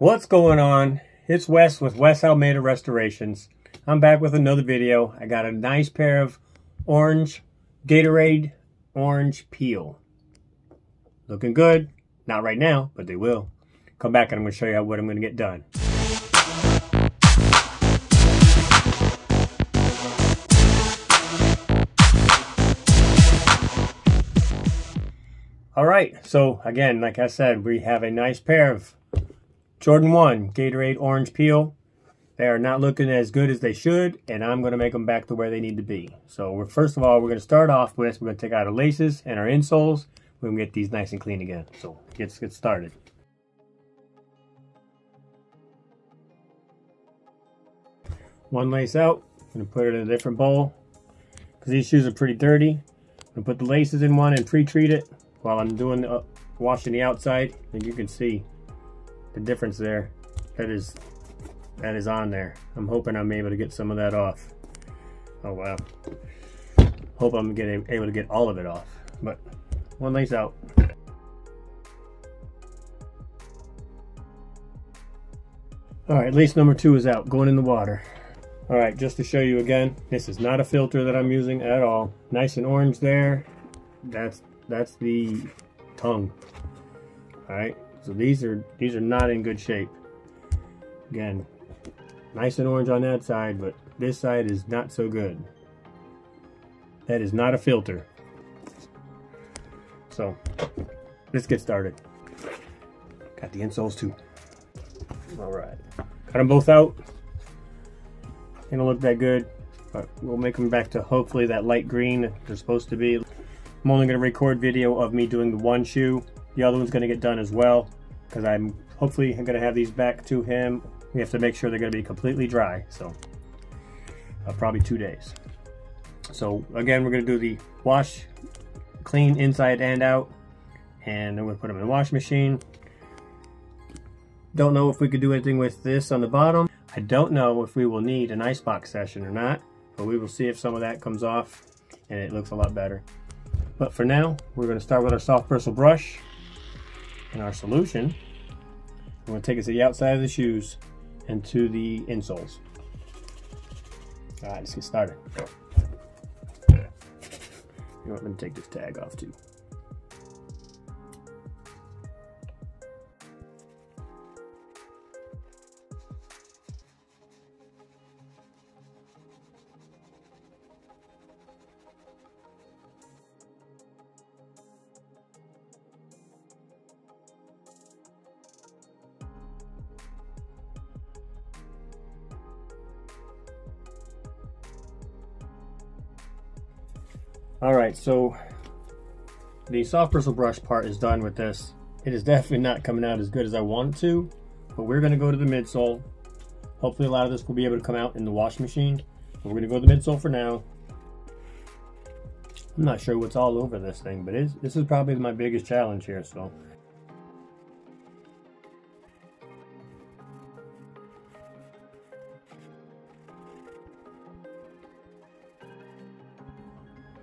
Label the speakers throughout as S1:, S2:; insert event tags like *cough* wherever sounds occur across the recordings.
S1: What's going on? It's Wes with Wes Almeida Restorations. I'm back with another video. I got a nice pair of orange Gatorade orange peel. Looking good. Not right now, but they will. Come back and I'm going to show you what I'm going to get done. All right, so again, like I said, we have a nice pair of Jordan 1 Gatorade Orange Peel. They are not looking as good as they should, and I'm going to make them back to where they need to be. So first of all, we're going to start off with, we're going to take out our laces and our insoles. We're going to get these nice and clean again. So let's get started. One lace out. I'm going to put it in a different bowl because these shoes are pretty dirty. I'm going to put the laces in one and pre-treat it while I'm doing uh, washing the outside and you can see the difference there that is that is on there. I'm hoping I'm able to get some of that off. Oh wow. Hope I'm getting able to get all of it off but one lace out. All right lace number two is out going in the water. All right just to show you again this is not a filter that I'm using at all. Nice and orange there. That's that's the tongue. All right, so these are these are not in good shape. Again, nice and orange on that side, but this side is not so good. That is not a filter. So let's get started. Got the insoles too. All right, got them both out. Don't look that good, but we'll make them back to hopefully that light green they're supposed to be. I'm only going to record video of me doing the one shoe. The other one's going to get done as well because I'm hopefully I'm going to have these back to him. We have to make sure they're going to be completely dry. So uh, probably two days. So again, we're going to do the wash, clean inside and out. And then we'll put them in the wash machine. Don't know if we could do anything with this on the bottom. I don't know if we will need an icebox session or not. But we will see if some of that comes off and it looks a lot better. But for now, we're going to start with our soft bristle brush and our solution. We're going to take it to the outside of the shoes and to the insoles. All right, let's get started. You want me to take this tag off too. All right, so the soft bristle brush part is done with this. It is *laughs* definitely not coming out as good as I want it to, but we're gonna go to the midsole. Hopefully a lot of this will be able to come out in the wash machine. We're gonna go to the midsole for now. I'm not sure what's all over this thing, but this is probably my biggest challenge here, so.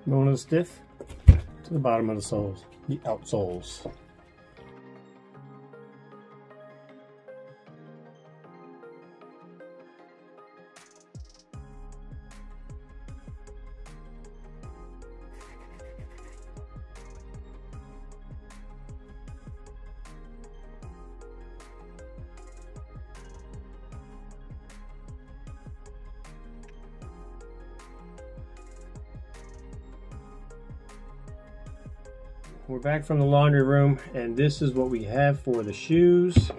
S1: To the stiff to the bottom of the soles, the outsoles. We're back from the laundry room and this is what we have for the shoes.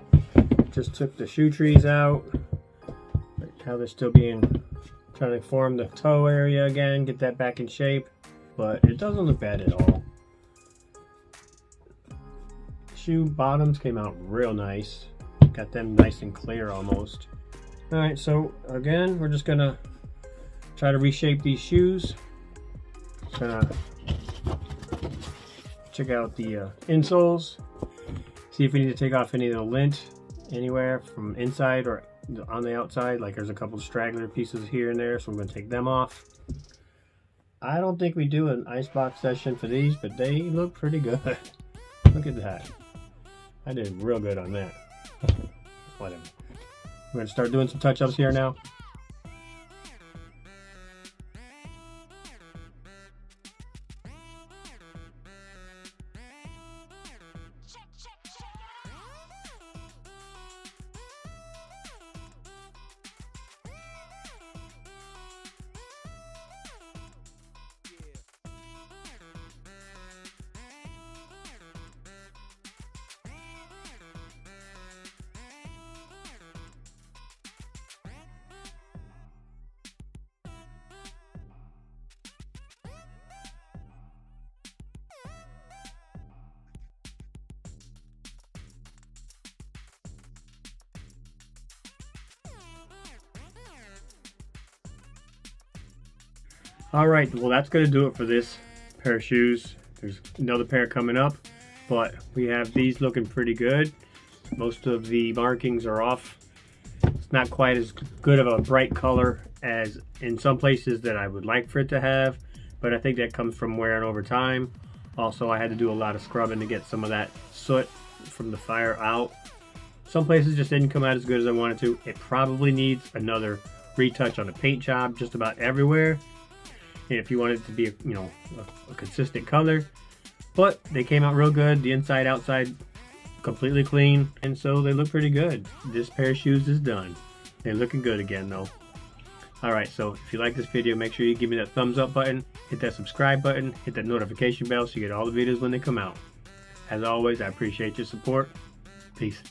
S1: Just took the shoe trees out. How they're still being trying to form the toe area again get that back in shape but it doesn't look bad at all. Shoe bottoms came out real nice. Got them nice and clear almost. All right so again we're just gonna try to reshape these shoes. Gonna check out the uh, insoles, see if we need to take off any of the lint anywhere from inside or on the outside. Like there's a couple straggler pieces here and there, so I'm to take them off. I don't think we do an icebox session for these, but they look pretty good. *laughs* look at that. I did real good on that. *laughs* whatever. We're gonna start doing some touch-ups here now. All right, well that's gonna do it for this pair of shoes. There's another pair coming up, but we have these looking pretty good. Most of the markings are off. It's not quite as good of a bright color as in some places that I would like for it to have, but I think that comes from wearing over time. Also, I had to do a lot of scrubbing to get some of that soot from the fire out. Some places just didn't come out as good as I wanted to. It probably needs another retouch on the paint job just about everywhere if you want it to be, a, you know, a, a consistent color. But they came out real good. The inside, outside, completely clean. And so they look pretty good. This pair of shoes is done. They're looking good again though. Alright, so if you like this video, make sure you give me that thumbs up button, hit that subscribe button, hit that notification bell so you get all the videos when they come out. As always, I appreciate your support. Peace.